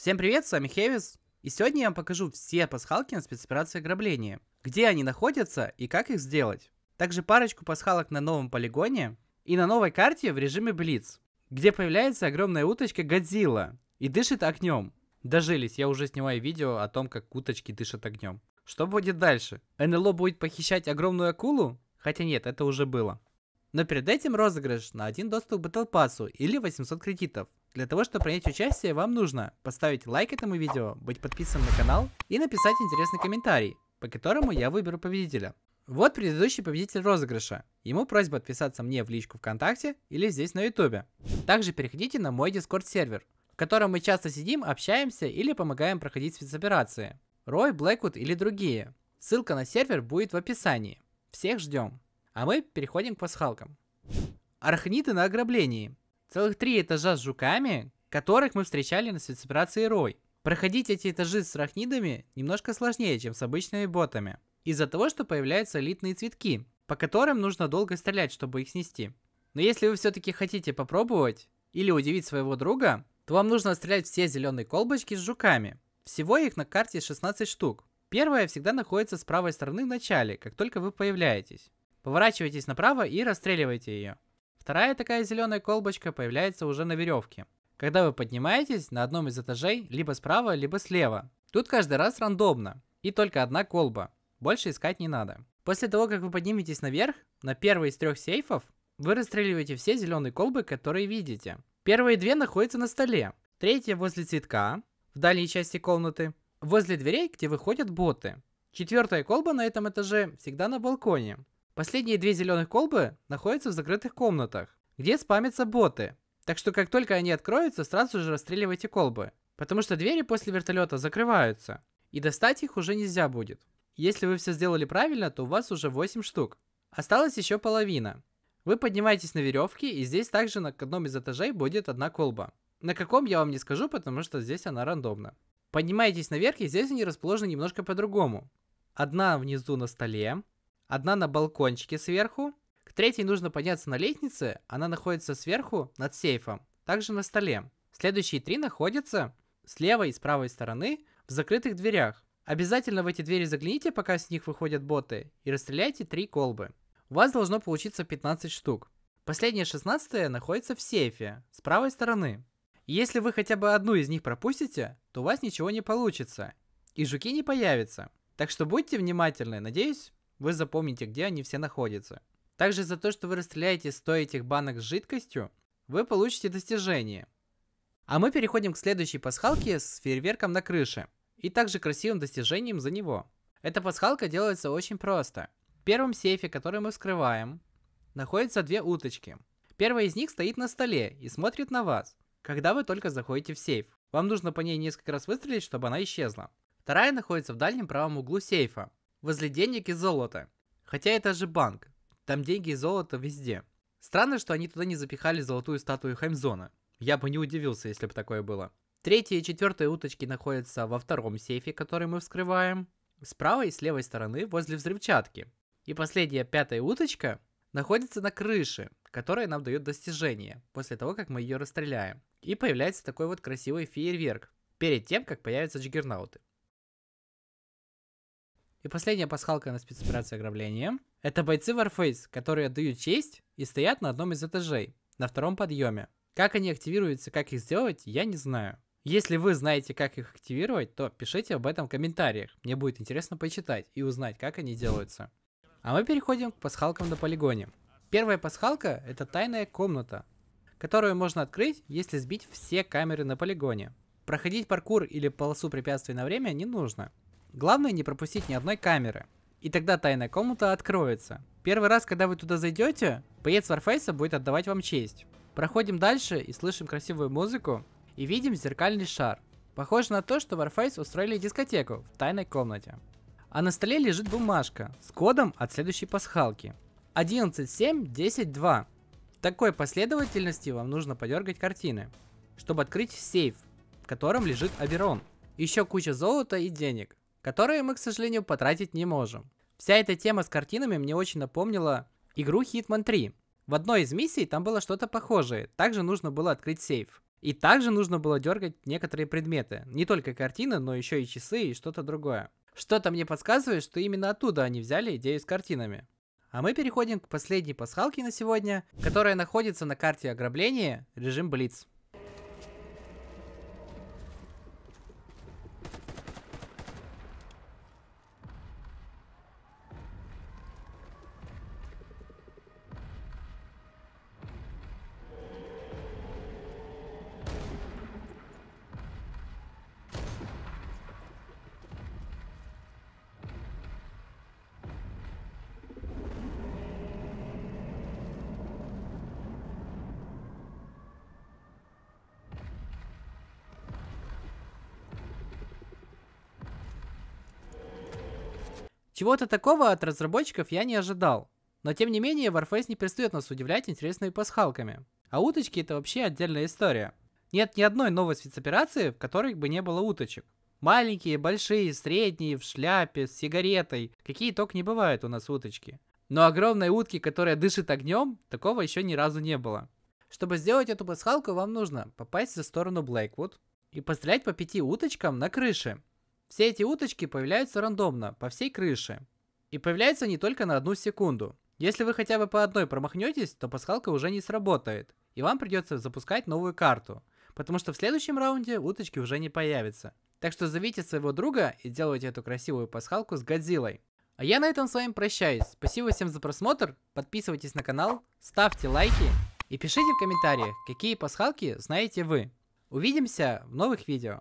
Всем привет, с вами Хевис, и сегодня я вам покажу все пасхалки на спецоперации ограбления, где они находятся и как их сделать. Также парочку пасхалок на новом полигоне и на новой карте в режиме Блиц, где появляется огромная уточка Годзилла и дышит огнем. Дожились, я уже снимаю видео о том, как уточки дышат огнем. Что будет дальше? НЛО будет похищать огромную акулу? Хотя нет, это уже было. Но перед этим розыгрыш на один доступ к Battle или 800 кредитов. Для того, чтобы принять участие, вам нужно поставить лайк этому видео, быть подписанным на канал и написать интересный комментарий, по которому я выберу победителя. Вот предыдущий победитель розыгрыша. Ему просьба отписаться мне в личку ВКонтакте или здесь на Ютубе. Также переходите на мой Discord сервер, в котором мы часто сидим, общаемся или помогаем проходить спецоперации. Рой, Блэквуд или другие. Ссылка на сервер будет в описании. Всех ждем. А мы переходим к пасхалкам. Архниты на ограблении. Целых три этажа с жуками, которых мы встречали на спецоперации Рой. Проходить эти этажи с арахнидами немножко сложнее, чем с обычными ботами. Из-за того, что появляются элитные цветки, по которым нужно долго стрелять, чтобы их снести. Но если вы все-таки хотите попробовать или удивить своего друга, то вам нужно стрелять все зеленые колбочки с жуками. Всего их на карте 16 штук. Первая всегда находится с правой стороны в начале, как только вы появляетесь. Поворачивайтесь направо и расстреливайте ее. Вторая такая зеленая колбочка появляется уже на веревке. Когда вы поднимаетесь на одном из этажей, либо справа, либо слева. Тут каждый раз рандомно. И только одна колба. Больше искать не надо. После того, как вы подниметесь наверх, на первый из трех сейфов, вы расстреливаете все зеленые колбы, которые видите. Первые две находятся на столе. Третья возле цветка, в дальней части комнаты. Возле дверей, где выходят боты. Четвертая колба на этом этаже всегда на балконе. Последние две зеленых колбы находятся в закрытых комнатах, где спамятся боты. Так что как только они откроются, сразу же расстреливайте колбы. Потому что двери после вертолета закрываются. И достать их уже нельзя будет. Если вы все сделали правильно, то у вас уже 8 штук. Осталось еще половина. Вы поднимаетесь на веревке, и здесь также на одном из этажей будет одна колба. На каком я вам не скажу, потому что здесь она рандомна. Поднимаетесь наверх, и здесь они расположены немножко по-другому. Одна внизу на столе, Одна на балкончике сверху. К третьей нужно подняться на лестнице. Она находится сверху над сейфом. Также на столе. Следующие три находятся с левой и с правой стороны в закрытых дверях. Обязательно в эти двери загляните, пока с них выходят боты, и расстреляйте три колбы. У вас должно получиться 15 штук. Последняя 16 находится в сейфе, с правой стороны. Если вы хотя бы одну из них пропустите, то у вас ничего не получится, и жуки не появятся. Так что будьте внимательны, надеюсь, вы запомните, где они все находятся. Также за то, что вы расстреляете 100 этих банок с жидкостью, вы получите достижение. А мы переходим к следующей пасхалке с фейерверком на крыше. И также красивым достижением за него. Эта пасхалка делается очень просто. В первом сейфе, который мы вскрываем, находятся две уточки. Первая из них стоит на столе и смотрит на вас, когда вы только заходите в сейф. Вам нужно по ней несколько раз выстрелить, чтобы она исчезла. Вторая находится в дальнем правом углу сейфа возле денег и золота. Хотя это же банк, там деньги и золото везде. Странно, что они туда не запихали золотую статую Хаймзона. Я бы не удивился, если бы такое было. Третья и четвертая уточки находятся во втором сейфе, который мы вскрываем. С правой и с левой стороны возле взрывчатки. И последняя пятая уточка находится на крыше, которая нам дает достижение после того, как мы ее расстреляем. И появляется такой вот красивый фейерверк перед тем, как появятся джиггернауты. И последняя пасхалка на спецоперации ограбления. Это бойцы Warface, которые отдают честь и стоят на одном из этажей, на втором подъеме. Как они активируются, как их сделать, я не знаю. Если вы знаете, как их активировать, то пишите об этом в комментариях. Мне будет интересно почитать и узнать, как они делаются. А мы переходим к пасхалкам на полигоне. Первая пасхалка – это тайная комната, которую можно открыть, если сбить все камеры на полигоне. Проходить паркур или полосу препятствий на время не нужно. Главное не пропустить ни одной камеры. И тогда тайная комната откроется. Первый раз, когда вы туда зайдете, боец Warface будет отдавать вам честь. Проходим дальше и слышим красивую музыку и видим зеркальный шар. Похоже на то, что Warface устроили дискотеку в тайной комнате. А на столе лежит бумажка с кодом от следующей пасхалки. 11.7.10.2. В такой последовательности вам нужно подергать картины, чтобы открыть сейф, в котором лежит Аберон. Еще куча золота и денег которые мы, к сожалению, потратить не можем. Вся эта тема с картинами мне очень напомнила игру Hitman 3. В одной из миссий там было что-то похожее, также нужно было открыть сейф. И также нужно было дергать некоторые предметы. Не только картины, но еще и часы и что-то другое. Что-то мне подсказывает, что именно оттуда они взяли идею с картинами. А мы переходим к последней пасхалке на сегодня, которая находится на карте ограбления режим Блиц. Чего-то такого от разработчиков я не ожидал. Но тем не менее, Warface не перестает нас удивлять интересными пасхалками. А уточки это вообще отдельная история. Нет ни одной новой спецоперации, в которой бы не было уточек. Маленькие, большие, средние, в шляпе, с сигаретой. Какие только не бывают у нас уточки. Но огромной утки, которая дышит огнем, такого еще ни разу не было. Чтобы сделать эту пасхалку, вам нужно попасть за сторону Блэквуд и пострелять по пяти уточкам на крыше. Все эти уточки появляются рандомно по всей крыше. И появляются не только на одну секунду. Если вы хотя бы по одной промахнетесь, то пасхалка уже не сработает. И вам придется запускать новую карту. Потому что в следующем раунде уточки уже не появятся. Так что зовите своего друга и делайте эту красивую пасхалку с Годзиллой. А я на этом с вами прощаюсь. Спасибо всем за просмотр. Подписывайтесь на канал, ставьте лайки и пишите в комментариях, какие пасхалки знаете вы. Увидимся в новых видео.